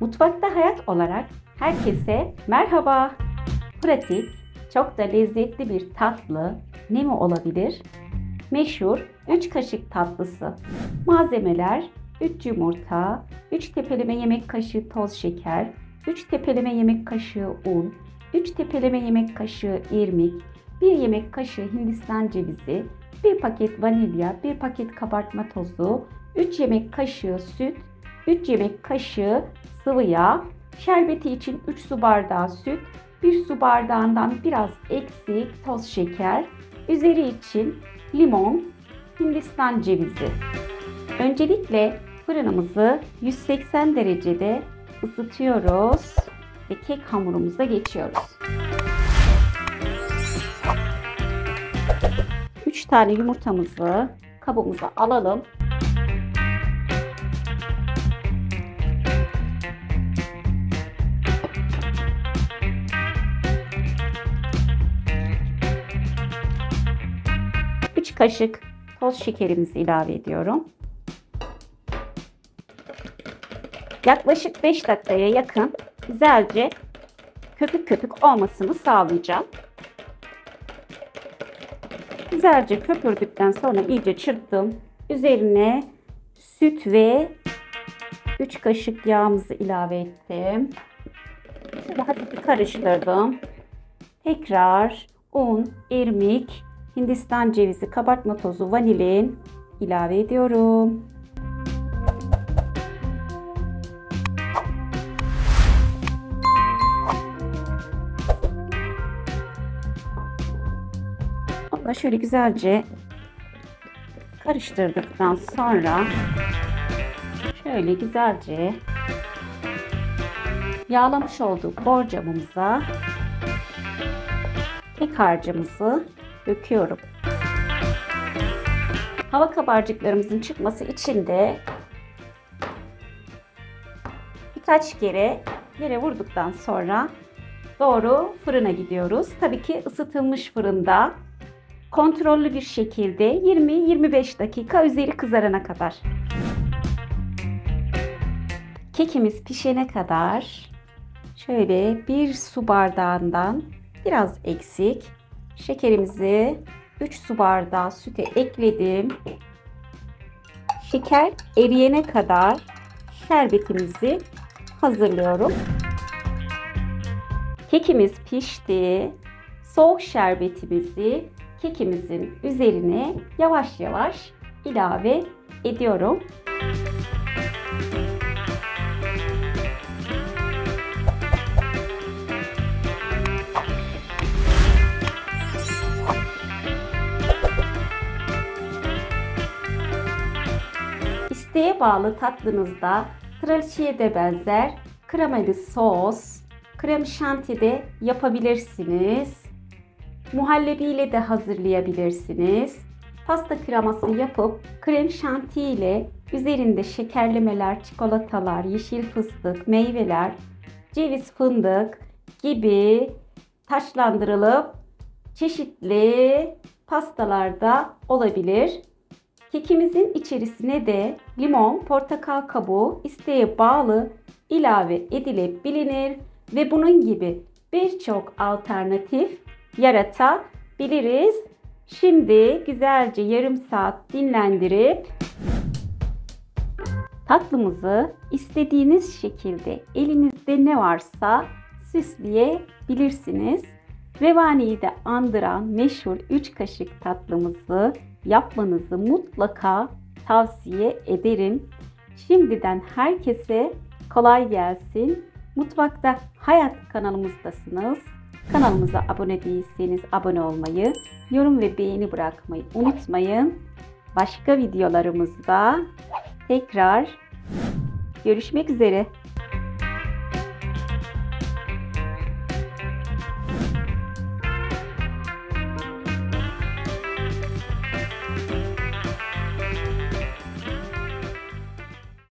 Mutfakta hayat olarak herkese merhaba. Pratik, çok da lezzetli bir tatlı ne mi olabilir? Meşhur 3 kaşık tatlısı. Malzemeler 3 yumurta, 3 tepeleme yemek kaşığı toz şeker, 3 tepeleme yemek kaşığı un, 3 tepeleme yemek kaşığı irmik, 1 yemek kaşığı hindistan cevizi, 1 paket vanilya, 1 paket kabartma tozu, 3 yemek kaşığı süt, 3 yemek kaşığı sıvı yağ, şerbeti için 3 su bardağı süt, 1 su bardağından biraz eksik toz şeker, üzeri için limon, hindistan cevizi. Öncelikle fırınımızı 180 derecede ısıtıyoruz ve kek hamurumuza geçiyoruz. 3 tane yumurtamızı kabımıza alalım. Kaşık toz şekerimizi ilave ediyorum. Yaklaşık 5 dakikaya yakın güzelce köpük köpük olmasını sağlayacağım. Güzelce köpürdükten sonra iyice çırptım. Üzerine süt ve 3 kaşık yağımızı ilave ettim. Şöyle hafif karıştırdım. Tekrar un, irmik, hindistan cevizi, kabartma tozu, vanilin ilave ediyorum. Onunla şöyle güzelce karıştırdıktan sonra şöyle güzelce yağlamış olduğum borcamımıza kek harcımızı döküyorum. Hava kabarcıklarımızın çıkması için de birkaç kere yere vurduktan sonra doğru fırına gidiyoruz. Tabii ki ısıtılmış fırında kontrollü bir şekilde 20-25 dakika üzeri kızarana kadar. Kekimiz pişene kadar şöyle bir su bardağından biraz eksik şekerimizi 3 su bardağı süte ekledim. Şeker eriyene kadar şerbetimizi hazırlıyorum. Kekimiz pişti. Soğuk şerbetimizi kekimizin üzerine yavaş yavaş ilave ediyorum. İsteğe bağlı tatlınızda traliçeye de benzer kremalı sos, krem şanti de yapabilirsiniz. Muhallebi ile de hazırlayabilirsiniz. Pasta kreması yapıp krem şanti ile üzerinde şekerlemeler, çikolatalar, yeşil fıstık, meyveler, ceviz, fındık gibi taşlandırılıp çeşitli pastalarda olabilir. Kekimizin içerisine de limon, portakal kabuğu isteğe bağlı ilave edilebilir ve bunun gibi birçok alternatif yaratabiliriz. Şimdi güzelce yarım saat dinlendirip tatlımızı istediğiniz şekilde elinizde ne varsa süsleyebilirsiniz. Revani'yi de andıran meşhur 3 kaşık tatlımızı yapmanızı mutlaka tavsiye ederim. Şimdiden herkese kolay gelsin. Mutfakta Hayat kanalımızdasınız. Kanalımıza abone değilseniz abone olmayı, yorum ve beğeni bırakmayı unutmayın. Başka videolarımızda tekrar görüşmek üzere.